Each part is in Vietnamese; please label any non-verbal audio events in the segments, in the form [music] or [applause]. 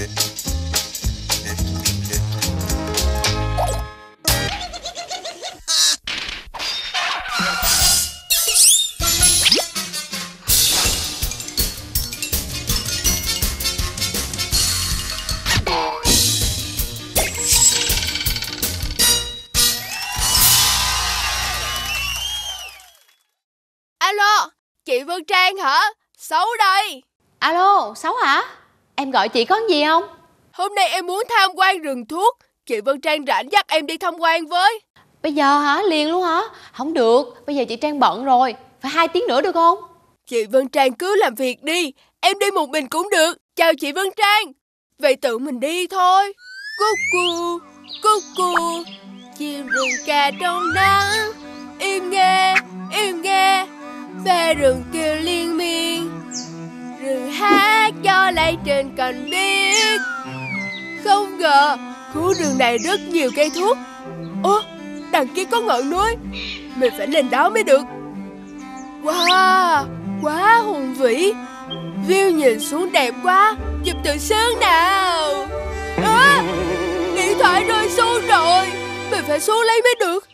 Alo, chị Vân Trang hả? Xấu đây. Alo, Sáu hả? Em gọi chị có gì không? Hôm nay em muốn tham quan rừng thuốc. Chị Vân Trang rảnh dắt em đi tham quan với. Bây giờ hả? Liền luôn hả? Không được, bây giờ chị Trang bận rồi. Phải hai tiếng nữa được không? Chị Vân Trang cứ làm việc đi. Em đi một mình cũng được. Chào chị Vân Trang. Vậy tự mình đi thôi. Cúc cu, cúc cu. Chim rừng ca trong nắng. Im nghe, im nghe. Về rừng trên cành biếc. Không ngờ, khu rừng này rất nhiều cây thuốc. Ủa đằng kia có ngọn núi. Mình phải lên đó mới được. Wow, quá hùng vĩ View nhìn xuống đẹp quá Chụp từ sớm nào à, Điện thoại rơi xuống rồi Mình phải xuống lấy mới được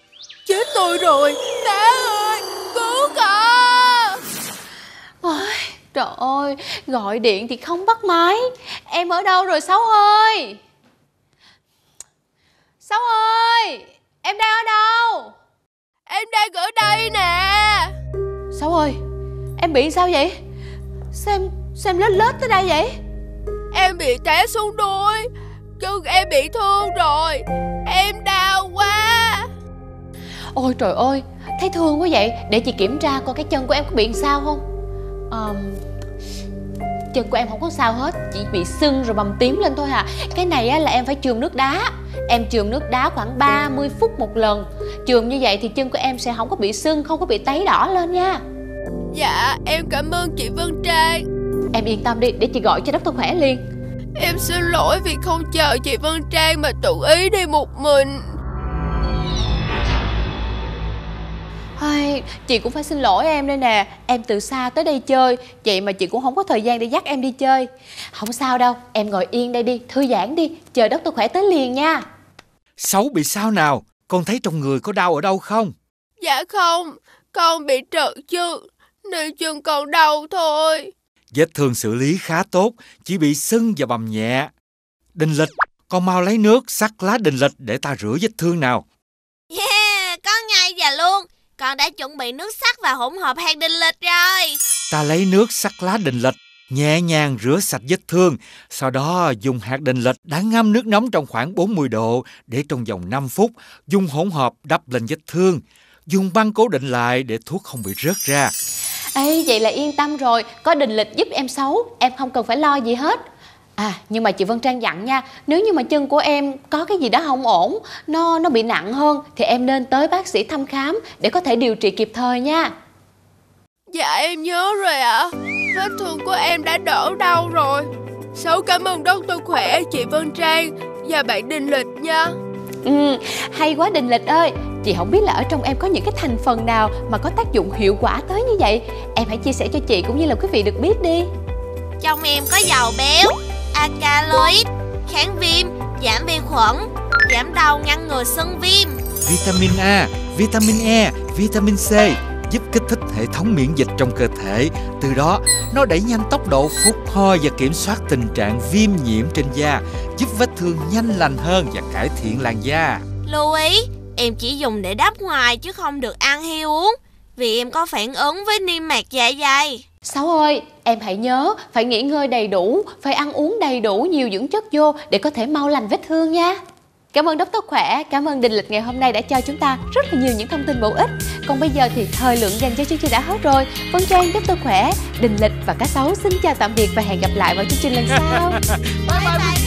Chết tôi rồi Mẹ ơi Cứu con Ôi, trời ơi, gọi điện thì không bắt máy. Em ở đâu rồi Sáu ơi? Sáu ơi, em đang ở đâu? Em đang ở đây nè Sáu ơi, em bị sao vậy? Sao em, sao em lết lết tới đây vậy? Em bị té xuống đuôi Chân em bị thương rồi Em đau quá Ôi trời ơi, thấy thương quá vậy Để chị kiểm tra coi cái chân của em có bị sao không Ờm, Chân của em không có sao hết Chỉ bị sưng rồi bầm tím lên thôi à Cái này á, là em phải chườm nước đá. Em chườm nước đá khoảng 30 phút một lần. Chườm như vậy thì chân của em sẽ không có bị sưng Không có bị tấy đỏ lên nha. Dạ em cảm ơn chị Vân Trang. Em yên tâm đi để chị gọi cho doctor khỏe liền. Em xin lỗi vì không chờ chị Vân Trang mà tự ý đi một mình Chị cũng phải xin lỗi em đây nè Em từ xa tới đây chơi Vậy mà chị cũng không có thời gian để dắt em đi chơi Không sao đâu, em ngồi yên đây đi Thư giãn đi, chờ doctor khỏe tới liền nha Sáu bị sao nào? Con thấy trong người có đau ở đâu không? Dạ không, con bị trợn chân Nên chân còn đau thôi Vết thương xử lý khá tốt, chỉ bị sưng và bầm nhẹ. Đình lịch, con mau lấy nước sắc lá đình lịch để ta rửa vết thương nào. Yeah, con ngay giờ luôn Con đã chuẩn bị nước sắc và hỗn hợp hạt đinh lịch rồi Ta lấy nước sắc lá đình lịch, nhẹ nhàng rửa sạch vết thương, sau đó dùng hạt đình lịch đã ngâm nước nóng trong khoảng 40 độ để trong vòng 5 phút, dùng hỗn hợp đắp lên vết thương. Dùng băng cố định lại để thuốc không bị rớt ra. Ê, vậy là yên tâm rồi Có đình lịch giúp em xấu Em không cần phải lo gì hết À nhưng mà chị Vân Trang dặn nha Nếu như mà chân của em có cái gì đó không ổn Nó nó bị nặng hơn Thì em nên tới bác sĩ thăm khám Để có thể điều trị kịp thời nha. Dạ em nhớ rồi ạ. Vết thương của em đã đỡ đau rồi. Sáu cảm ơn doctor khỏe chị Vân Trang. Và bạn Đình Lịch nha. Ừ, hay quá Đình Lịch ơi. Chị không biết là ở trong em có những cái thành phần nào Mà có tác dụng hiệu quả tới như vậy. Em hãy chia sẻ cho chị cũng như là quý vị được biết đi. Trong em có dầu béo, alkaloid, kháng viêm, giảm vi khuẩn, giảm đau ngăn ngừa sưng viêm Vitamin A, vitamin E, vitamin C giúp kích thích hệ thống miễn dịch trong cơ thể. Từ đó, nó đẩy nhanh tốc độ phục hồi và kiểm soát tình trạng viêm nhiễm trên da, giúp vết thương nhanh lành hơn và cải thiện làn da. Lưu ý, em chỉ dùng để đắp ngoài chứ không được ăn hay uống Vì em có phản ứng với niêm mạc dạ dày Sáu ơi, em hãy nhớ phải nghỉ ngơi đầy đủ, phải ăn uống đầy đủ nhiều dưỡng chất vô để có thể mau lành vết thương nha. Cảm ơn Đốc Khỏe, cảm ơn Đình Lịch ngày hôm nay đã cho chúng ta rất là nhiều những thông tin bổ ích. Còn bây giờ thì thời lượng dành cho chương trình đã hết rồi. Vân Trang, Đốc Khỏe, Đình Lịch và cá sấu xin chào tạm biệt và hẹn gặp lại vào chương trình lần sau. [laughs] Bye bye, bye.